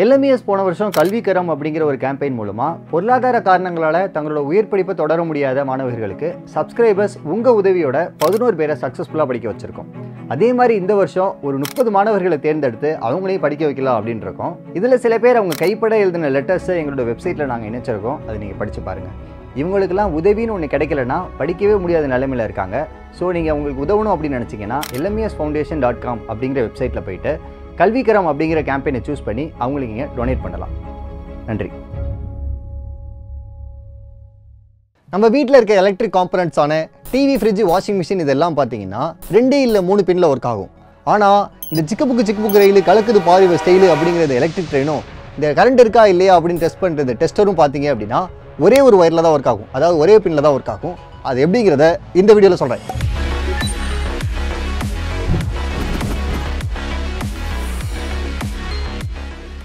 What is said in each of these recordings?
LMES போன வருஷம் கல்விக்கரம் அப்படிங்கிற ஒரு கேம்பெயின் மூலமாக பொருளாதார காரணங்களால் தங்களோட உயர் படிப்பை தொடர முடியாத மாணவர்களுக்கு சப்ஸ்கிரைபர்ஸ் உங்கள் உதவியோட பதினோரு பேரை சக்ஸஸ்ஃபுல்லாக படிக்க வச்சுருக்கோம். அதே மாதிரி இந்த வருஷம் ஒரு முப்பது மாணவர்களை தேர்ந்தெடுத்து அவங்களையும் படிக்க வைக்கலாம் அப்படின்னு இருக்கோம் இதில் சில பேர் அவங்க கைப்பட எழுதின லெட்டர்ஸை எங்களோட வெப்சைட்டில் நாங்கள் இணைச்சிருக்கோம். அதை நீங்கள் படித்து பாருங்கள் இவங்களுக்கெல்லாம் உதவின்னு ஒன்று கிடைக்கலன்னா படிக்கவே முடியாத நிலைமையில் இருக்காங்க. ஸோ நீங்கள் உங்களுக்கு உதவணும் அப்படின்னு நினச்சிங்கன்னா எல்எம்இஎஸ் ஃபவுண்டேஷன் டாட் காம் அப்படிங்கிற வெப்சைட்டில் போயிட்டு கல்விக்கரம் அப்படிங்கிற கேம்பெயினை சூஸ் பண்ணி அவங்களுக்கு நீங்கள் டொனேட் பண்ணலாம். நன்றி. நம்ம வீட்டில் இருக்க எலக்ட்ரிக் காம்பனன்ட்ஸான டிவி ஃப்ரிட்ஜ் வாஷிங் மிஷின் இதெல்லாம் பார்த்தீங்கன்னா ரெண்டு இல்லை மூணு பின்னில் ஒர்க் ஆகும். ஆனால் இந்த சிக்கு புக்கு சிக்கு புக்கு ரயில் கலக்குது பாரி ஸ்டைலு அப்படிங்கிறது எலக்ட்ரிக் ட்ரெயினும் இந்த கரண்ட் இருக்கா இல்லையா அப்படின்னு டெஸ்ட் பண்ணுறது டெஸ்டரும் பார்த்தீங்க அப்படின்னா ஒரே ஒரு ஒயரில் தான் ஒர்க் ஆகும். அதாவது ஒரே பின்னில் தான் ஒர்க் ஆகும். அது எப்படிங்கிறத இந்த வீடியோவில் சொல்கிறேன்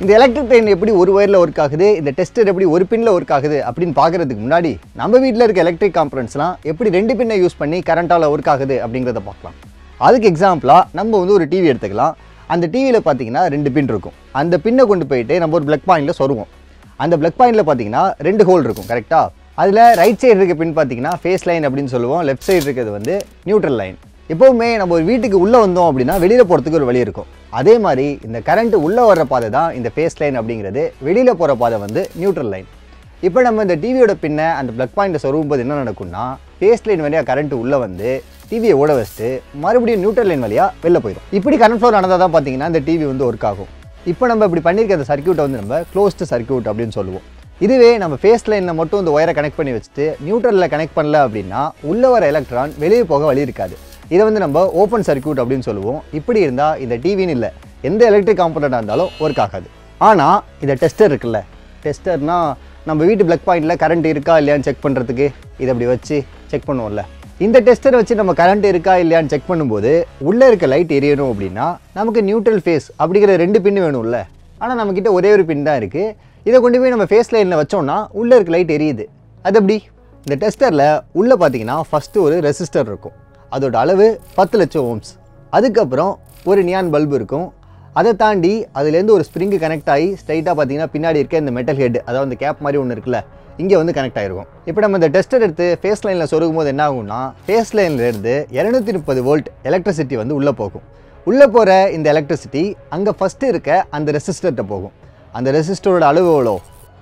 இந்த எலக்ட்ரிக் ட்ரெயின் எப்படி ஒரு ஒயரில் ஒர்க் ஆகுது? இந்த டெஸ்டர் எப்படி ஒரு பின்னில் ஒர்க் ஆகுது? அப்படின்னு பார்க்குறதுக்கு முன்னாடி நம்ம வீட்டில் இருக்க எலக்ட்ரிக் காம்பனன்ட்ஸ்லாம் எப்படி ரெண்டு பின்னை யூஸ் பண்ணி கரண்ட்டால் ஒர்க் ஆகுது அப்படிங்கிறத பார்க்கலாம். அதுக்கு எக்ஸாம்பிளாக நம்ம வந்து ஒரு டிவி எடுத்துக்கலாம். அந்த டிவியில் பார்த்தீங்கன்னா ரெண்டு பின் இருக்கும். அந்த பின்னை கொண்டு போயிட்டு நம்ம ஒரு பிளக் பாயிண்டில் சொருவோம். அந்த பிளக் பாயிண்டில் பார்த்தீங்கன்னா ரெண்டு ஹோல் இருக்கும் கரெக்டாக அதில் ரைட் சைடு இருக்க பின் பார்த்தீங்கன்னா ஃபேஸ் லைன் அப்படின்னு சொல்லுவோம். லெஃப்ட் சைடு இருக்கிறது வந்து நியூட்ரல் லைன் எப்போவுமே நம்ம ஒரு வீட்டுக்கு உள்ளே வந்தோம் அப்படின்னா வெளியில் போகிறதுக்கு ஒரு வழி இருக்கும். அதே மாதிரி இந்த கரண்ட் உள்ளே வர்ற பாதை தான் இந்த ஃபேஸ் லைன் அப்படிங்கிறது. வெளியில் போகிற பாதை வந்து நியூட்ரல் லைன் இப்போ நம்ம இந்த டிவியோட பின்ன அந்த ப்ளக் பாயிண்ட்டை சொருகும் போது என்ன நடக்கும்னா ஃபேஸ் லைன் வழியாக கரண்ட் உள்ளே வந்து டிவியை ஓட வச்சுட்டு மறுபடியும் நியூட்ரல் லைன் வழியாக வெளில போயிடும் இப்படி கரண்ட் ஃப்ளோ நடந்தால் தான் பார்த்தீங்கன்னா இந்த டிவி வந்து ஒர்க் ஆகும். இப்போ நம்ம இப்படி பண்ணியிருக்க அந்த சர்க்யூட்டை வந்து நம்ம க்ளோஸ்டு சர்க்யூட் அப்படின்னு சொல்லுவோம். இதுவே நம்ம ஃபேஸ் லைனில் மட்டும் இந்த ஒயரை கனெக்ட் பண்ணி வச்சுட்டு நியூட்ரலில் கனெக்ட் பண்ணல அப்படின்னா உள்ளே வர எலக்ட்ரான் வெளியே போக வழி இருக்காது. இதை வந்து நம்ம ஓப்பன் சர்க்யூட் அப்படின்னு சொல்லுவோம். இப்படி இருந்தால் இந்த டிவின்னு இல்லை. எந்த எலக்ட்ரிக் காம்பனண்ட்டாக இருந்தாலும் ஒர்க் ஆகாது. ஆனால் இந்த டெஸ்டர் இருக்குல்ல. டெஸ்டர்னால் நம்ம வீட்டு பிளக் பாயிண்டில் கரண்ட் இருக்கா இல்லையான்னு செக் பண்ணுறதுக்கு இதை அப்படி வச்சு செக் பண்ணுவோம்ல. இந்த டெஸ்டர் வச்சு நம்ம கரண்ட் இருக்கா இல்லையான்னு செக் பண்ணும்போது உள்ளே இருக்க லைட் எரியணும் அப்படின்னா நமக்கு நியூட்ரல் ஃபேஸ் அப்படிங்கிற ரெண்டு பின் வேணும்ல. ஆனால் நம்மக்கிட்ட ஒரே ஒரு பின் தான் இருக்குது இதை கொண்டு போய் நம்ம ஃபேஸ் லைனில் வச்சோம்னா உள்ளே இருக்க லைட் எரியுது. அது எப்படி? இந்த டெஸ்டரில் உள்ளே பார்த்தீங்கன்னா ஃபஸ்ட்டு ஒரு ரெசிஸ்டர் இருக்கும். அதோட அளவு பத்து லட்சம் ஓம்ஸ். அதுக்கப்புறம் ஒரு நியான் பல்பு இருக்கும். அதை தாண்டி அதுலேருந்து ஒரு ஸ்ப்ரிங்கு கனெக்ட் ஆகி ஸ்ட்ரைட்டாக பார்த்தீங்கன்னா பின்னாடி இருக்க இந்த மெட்டல் ஹெட் அதாவது அந்த கேப் மாதிரி ஒன்று இருக்குல்ல இங்கே வந்து கனெக்ட் ஆகிருக்கும் இப்போ நம்ம இந்த டெஸ்டர் எடுத்து ஃபேஸ் லைனில் சொருகும் போது என்ன ஆகும்னா ஃபேஸ் லைன்லேருந்து இரநூத்தி முப்பது வோல்ட் எலக்ட்ரிசிட்டி வந்து உள்ளே போகும். உள்ளே போகிற இந்த எலக்ட்ரிசிட்டி அங்கே ஃபஸ்ட்டு இருக்க அந்த ரெசிஸ்டர்கிட்ட போகும். அந்த ரெசிஸ்டரோட அளவு எவ்வளோ?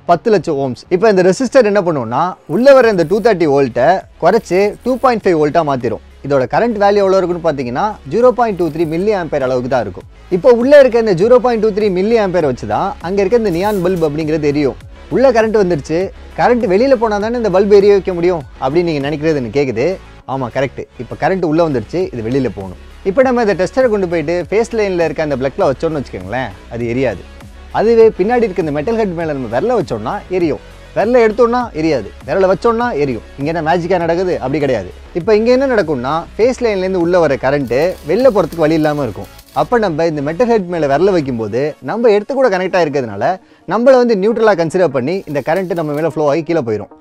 பத்து லட்சம் ஓம்ஸ். இப்போ இந்த ரெசிஸ்டர் என்ன பண்ணுவோம்னா உள்ளே வர இந்த டூ தேர்ட்டி வோல்ட்டை குறைச்சி டூ பாயிண்ட் ஃபைவ் வோல்ட்டாக மாற்றிடும் இதோட கரண்ட் வேல்யூ எவ்வளோ இருக்குன்னு பார்த்தீங்கன்னா zero point two three milliampere அளவுக்கு தான் இருக்கும். இப்போ உள்ளே இருக்க இந்த zero point two three milliampere வச்சு தான் அங்கே இருக்க இந்த நியான் பல்ப் அப்படிங்கிறது தெரியும் உள்ள கரண்ட் வந்துருச்சு. கரண்ட் வெளியில் போனால் தானே இந்த பல்ப் எரிய வைக்க முடியும் அப்படின்னு நீங்கள் நினைக்கிறது எனக்கு கேட்குது ஆமாம் கரெக்ட் இப்போ கரண்ட் உள்ளே வந்துருச்சு. இது வெளியில் போகணும். இப்போ நம்ம இந்த டெஸ்டரை கொண்டு போயிட்டு ஃபேஸ் லைனில் இருக்க அந்த பிளக்கில் வச்சோன்னு வச்சுக்கோங்களேன் அது எரியாது. அதுவே பின்னாடி இருக்க இந்த மெட்டல் ஹெட் மேலே நம்ம விரல வச்சோம்னா எரியும். விரலை எடுத்தோம்னா எரியாது. விரல வச்சோன்னா எரியும். இங்கே என்ன மேஜிக்காக நடக்குது? அப்படி கிடையாது. இப்போ இங்கே என்ன நடக்கும்னா ஃபேஸ் லைன்லேருந்து உள்ளே வர கரண்ட்டு வெளில போகிறதுக்கு வழி இல்லாமல் இருக்கும். அப்போ நம்ம இந்த மெட்டல் ஹெட் மேலே விரல வைக்கும்போது நம்ம எடுத்து கூட கனெக்ட் ஆகிருக்கிறதுனால நம்மளை வந்து நியூட்ரலாக கன்சிடர் பண்ணி இந்த கரண்ட்டு நம்ம மேலே ஃப்ளோ ஆகி கீழே போயிடும்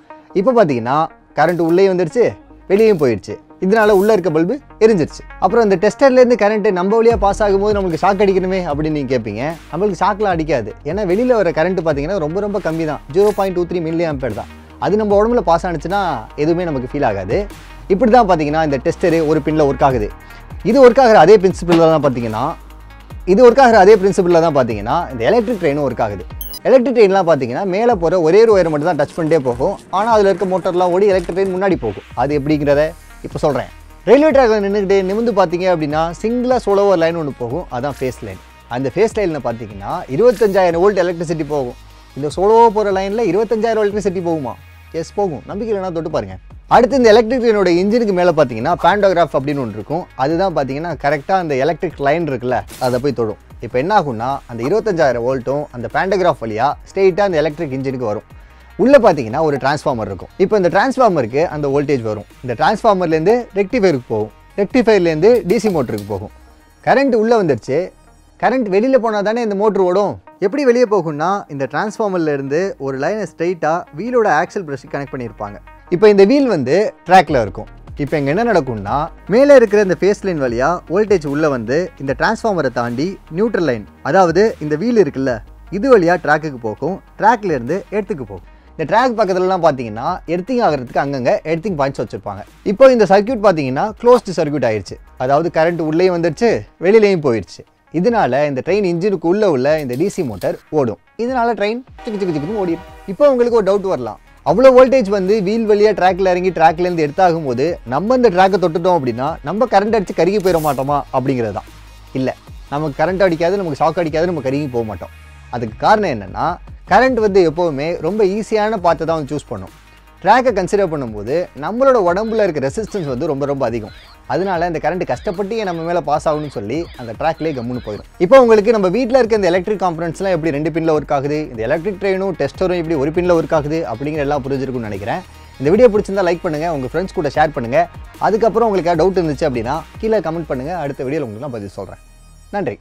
இப்போ பார்த்தீங்கன்னா கரண்ட் உள்ளேயும் வந்துடுச்சு வெளியும் போயிடுச்சு இதனால உள்ளே இருக்க பல்பு எரிஞ்சிருச்சு. அப்புறம் இந்த டெஸ்டர்லேருந்து கரண்ட்டு நம்ம வழியாக பாஸ் ஆகும்போது நம்மளுக்கு ஷாக் அடிக்கணுமே அப்படின்னு நீங்கள் கேட்பீங்க நம்மளுக்கு ஷாக்லாம் அடிக்காது. ஏன்னா வெளியில் வர கரண்ட் பார்த்தீங்கன்னா ரொம்ப ரொம்ப கம்மி தான். Zero point two three milliampere தான். அது நம்ம உடம்புல பாஸ் ஆனிச்சுன்னா எதுவுமே நமக்கு ஃபீல் ஆகாது. இப்படி தான் பார்த்தீங்கன்னா இந்த டெஸ்டரு ஒரு பின்னில் ஒர்க் ஆகுது. இது ஒர்க் ஆகிற அதே பிரின்சிபிளில் தான் பார்த்தீங்கன்னா இது ஒர்க் ஆகிற அதே பிரின்சிபிளில் தான் பார்த்தீங்கன்னா இந்த எலக்ட்ரிக் ட்ரெயினும் ஒர்க் ஆகுது. எலக்ட்ரிக் ட்ரெயின்லாம் பார்த்தீங்கன்னா மேலே போகிற ஒரே ஒரு ஒயர் மட்டும் தான் டச் பண்ணிட்டே போகும். ஆனால் அதில் இருக்க மோட்டர்லாம் ஓடி எலக்ட்ரிக் ட்ரெயின் முன்னாடி போகும். அது எப்படிங்கிறத இப்போ சொல்கிறேன் ரயில்வே ட்ராக்ல நின்றுக்கிட்டு நிமிந்து பார்த்தீங்க அப்படின்னா சிங்கிளாக சோலோவர் லைன் ஒன்று போகும். அதான் ஃபேஸ் லைன் அந்த ஃபேஸ் லைனில் பார்த்தீங்கன்னா இருபத்தஞ்சாயிரம் வோல்ட் எலக்ட்ரிசிட்டி போகும். இந்த சோலோவாக போகிற லைனில் இருபத்தஞ்சாயிரம் எலக்ட்ரிசிட்டி போகுமா? எஸ் போகும். நம்பிக்கை இல்லைனா தொட்டு பாருங்க. அடுத்து இந்த எலக்ட்ரிக் ட்ரெயினோட இன்ஜினுக்கு மேலே பார்த்தீங்கன்னா பேண்டோகிராஃப் அப்படின்னு ஒன்று இருக்கும். அதுதான் பார்த்தீங்கன்னா கரெக்டாக அந்த எலக்ட்ரிக் லைன் இருக்குல்ல அதை போய் தொடும். இப்போ என்ன ஆகும்னா அந்த இருபத்தஞ்சாயிரம் வோல்ட்டும் அந்த பேண்டோகிராஃப் வழியாக ஸ்ட்ரெயிட்டாக அந்த எலக்ட்ரிக் இன்ஜினுக்கு வரும். உள்ளே பார்த்தீங்கன்னா ஒரு டிரான்ஸ்ஃபார்மர் இருக்கும். இப்போ இந்த டிரான்ஸ்ஃபார்மருக்கு அந்த வோல்டேஜ் வரும். இந்த டிரான்ஸ்ஃபார்மர்லேருந்து ரெக்டிஃபைருக்கு போகும். ரெக்டிஃபைர்லேருந்து டிசி மோட்டருக்கு போகும். கரண்ட் உள்ளே வந்துருச்சு. கரண்ட் வெளியில் போனால் தானே இந்த மோட்ரு ஓடும். எப்படி வெளியே போகும்னா இந்த டிரான்ஸ்ஃபார்மர்லேருந்து ஒரு லைனை ஸ்ட்ரைட்டாக வீலோட ஆக்சல் ப்ரஷ் கனெக்ட் பண்ணியிருப்பாங்க. இப்போ இந்த வீல் வந்து ட்ராக்ல இருக்கும். இப்போ இங்கே என்ன நடக்கும்னா மேலே இருக்கிற இந்த ஃபேஸ் லைன் வழியாக வோல்டேஜ் உள்ளே வந்து இந்த டிரான்ஸ்ஃபார்மரை தாண்டி நியூட்ரல் லைன் அதாவது இந்த வீல் இருக்குல்ல இது வழியாக ட்ராக்குக்கு போகும். ட்ராக்லேருந்து இருந்து போகும். இந்த ட்ராக் பக்கத்துலலாம் பார்த்தீங்கன்னா எர்த்திங் ஆகிறதுக்கு அங்கங்கே எர்த்திங் பாயிண்ட்ஸ் வச்சுருப்பாங்க. இப்போ இந்த சர்க்யூட் பார்த்தீங்கன்னா க்ளோஸ்டு சர்க்யூட் ஆயிடுச்சு அதாவது கரண்ட் உள்ளேயும் வந்துடுச்சு வெளியிலையும் போயிடுச்சு இதனால இந்த ட்ரெயின் இன்ஜினுக்கு உள்ள உள்ள இந்த டிசி மோட்டர் ஓடும். இதனால ட்ரெயின் சிக்கு சிக்கு சிக்குன்னு ஓடிடும் இப்போ உங்களுக்கு ஒரு டவுட் வரலாம். அவ்வளோ வோல்டேஜ் வந்து வீல் வழியாக ட்ராக்ல இறங்கி ட்ராக்ல இருந்து எடுத்தாகும் போது நம்ம இந்த ட்ராக்கை தொட்டுட்டோம் அப்படின்னா நம்ம கரண்ட் அடிச்சு கருகி போயிட மாட்டோமா அப்படிங்கிறது தான். இல்லை நமக்கு கரண்ட் அடிக்காது நமக்கு ஷாக் அடிக்காது நம்ம கருகி போக மாட்டோம். அதுக்கு காரணம் என்னென்னா கரண்ட் வந்து எப்போவுமே ரொம்ப ஈஸியான பார்த்து தான் வந்து சூஸ் பண்ணும். ட்ராக்கை கன்சிடர் பண்ணும்போது நம்மளோட உடம்புல இருக்க ரெசிஸ்டன்ஸ் வந்து ரொம்ப ரொம்ப அதிகம். அதனால இந்த கரண்ட் கஷ்டப்பட்டு நம்ம மேலே பாஸ் ஆகணும்னு சொல்லி அந்த ட்ராக்லேயே கம்முன்னு போயிடும் இப்போ உங்களுக்கு நம்ம வீட்டில் இருக்க இந்த எலக்ட்ரிக் காம்பனன்ட்ஸ்லாம் எப்படி ரெண்டு பின்ல ஒர்க் ஆகுது? இந்த எலக்ட்ரிக் ட்ரெயினும் டெஸ்டரும் எப்படி ஒரு பின்ல ஒர்க் ஆகுது? அப்படிங்கிற எல்லாம் புரிஞ்சிருக்கும்னு நினைக்கிறேன். இந்த வீடியோ பிடிச்சிருந்தா லைக் பண்ணுங்க உங்கள் ஃப்ரெண்ட்ஸ் கூட ஷேர் பண்ணுங்கள் அதுக்கப்புறம் உங்களுக்கு டவுட் இருந்துச்சு அப்படின்னா கீழே கமெண்ட் பண்ணுங்க. அடுத்த வீடியோவில் உங்களுக்கு நான் பதில் சொல்கிறேன் நன்றி.